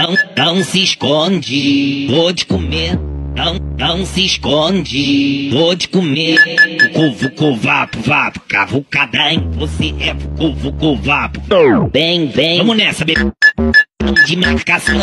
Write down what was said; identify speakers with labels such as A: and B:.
A: não, não se esconde, vou te comer. Não, não se esconde, vou te comer. Vucu, vucu, vapo, vapo, em Você é vucu, vucu, vapo. Vem, vem. Vamos nessa, bebê. De marcação.